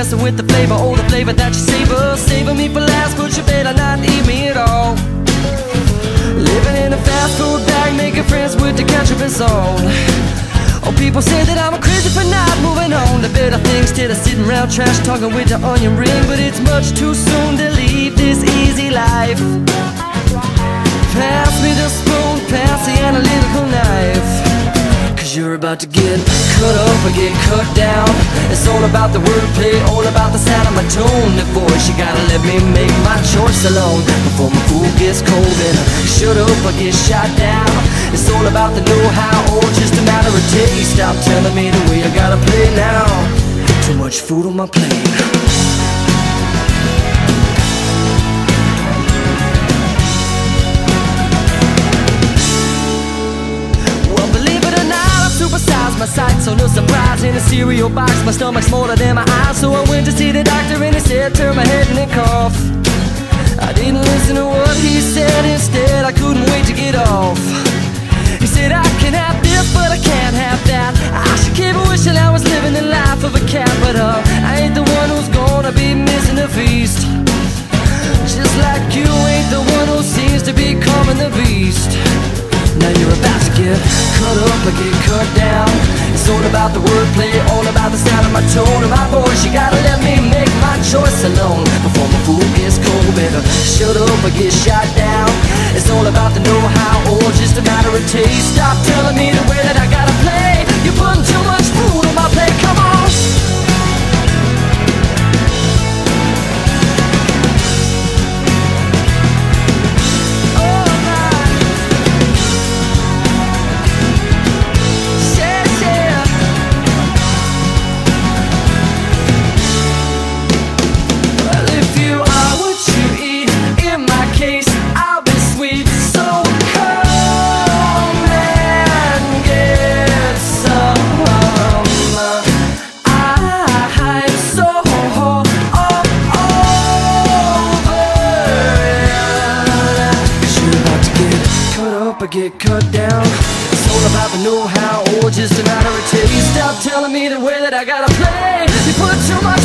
messing with the flavor, oh the flavor that you savor. Saving me for last, but you better not eat me at all. Living in a fast food bag, making friends with the ketchup and salt. Oh, people say that I'm crazy for not moving on to better things instead of sitting around trash talking with the onion ring. But it's much too soon to leave this easy life. Cause you're about to get cut up or get cut down. It's all about the wordplay, all about the sound of my tone. The voice, you gotta let me make my choice alone before my food gets cold and shut up or get shot down. It's all about the know-how, or just a matter of taste. Stop telling me the way I gotta play now. Too much food on my plate. Cereal box. My stomach's smaller than my eyes So I went to see the doctor and he said Turn my head and then cough I didn't listen to what he said. Instead I couldn't wait to get off. He said I can have this but I can't have that. I should keep wishing I was living the life of a cat But uh, I ain't the one who's gonna be missing the feast. Just like you ain't the one who seems to be coming the beast. Now you're about to get cut up or get cut down about the wordplay, all about the sound of my tone. And my voice You gotta let me make my choice alone. Before my food gets cold, better shut up or get shot down. It's all about the know-how or just a matter of taste. Stop telling me the way that get cut down. It's all about the know-how or just a matter of taste. Stop telling me the way that I gotta play. You put too much